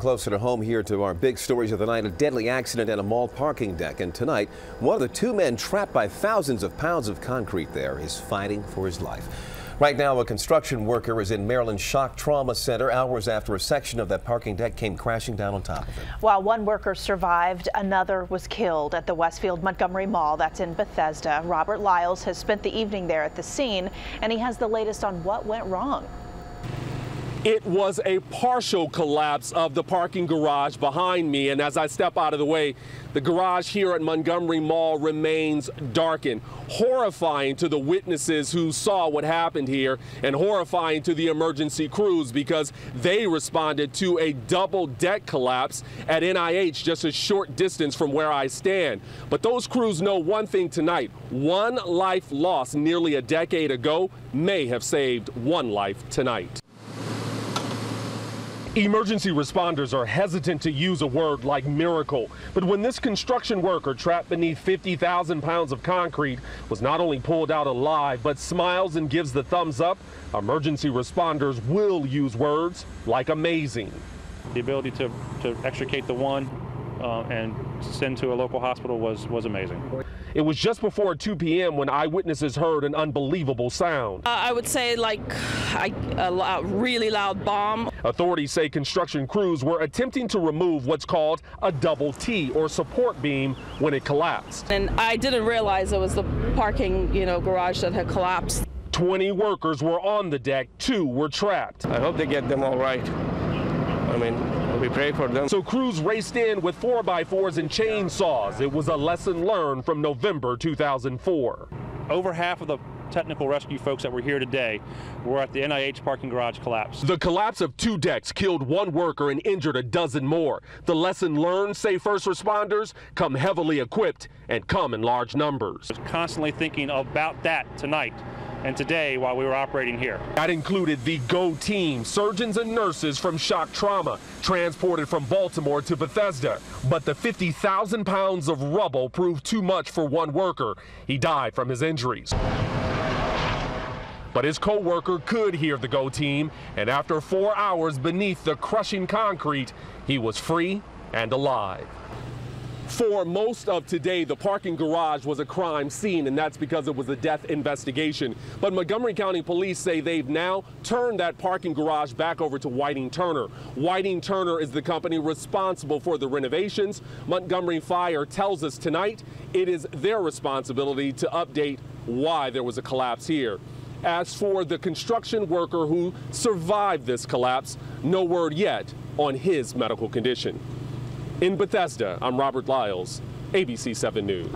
Closer to home here to our big stories of the night, a deadly accident at a mall parking deck. And tonight, one of the two men trapped by thousands of pounds of concrete there is fighting for his life. Right now, a construction worker is in Maryland Shock Trauma Center hours after a section of that parking deck came crashing down on top of him. While one worker survived, another was killed at the Westfield Montgomery Mall that's in Bethesda. Robert Lyles has spent the evening there at the scene, and he has the latest on what went wrong. It was a partial collapse of the parking garage behind me. And as I step out of the way, the garage here at Montgomery Mall remains darkened. Horrifying to the witnesses who saw what happened here and horrifying to the emergency crews because they responded to a double deck collapse at NIH just a short distance from where I stand. But those crews know one thing tonight. One life lost nearly a decade ago may have saved one life tonight. Emergency responders are hesitant to use a word like miracle, but when this construction worker trapped beneath 50,000 pounds of concrete was not only pulled out alive, but smiles and gives the thumbs up, emergency responders will use words like amazing. The ability to, to extricate the one uh, and send to a local hospital was, was amazing. It was just before 2 p.m. when eyewitnesses heard an unbelievable sound. Uh, I would say like I, a loud, really loud bomb. Authorities say construction crews were attempting to remove what's called a double T or support beam when it collapsed. And I didn't realize it was the parking, you know, garage that had collapsed. 20 workers were on the deck, two were trapped. I hope they get them all right. I mean, we pray for them. So crews raced in with 4x4s and chainsaws. It was a lesson learned from November 2004. Over half of the technical rescue folks that were here today were at the NIH parking garage collapse. The collapse of two decks killed one worker and injured a dozen more. The lesson learned, say first responders, come heavily equipped and come in large numbers. I was constantly thinking about that tonight and today while we were operating here. That included the GO team, surgeons and nurses from shock trauma, transported from Baltimore to Bethesda. But the 50,000 pounds of rubble proved too much for one worker. He died from his injuries. But his co-worker could hear the GO team, and after four hours beneath the crushing concrete, he was free and alive. For most of today, the parking garage was a crime scene, and that's because it was a death investigation. But Montgomery County Police say they've now turned that parking garage back over to Whiting Turner. Whiting Turner is the company responsible for the renovations. Montgomery Fire tells us tonight it is their responsibility to update why there was a collapse here. As for the construction worker who survived this collapse, no word yet on his medical condition. In Bethesda, I'm Robert Lyles, ABC 7 News.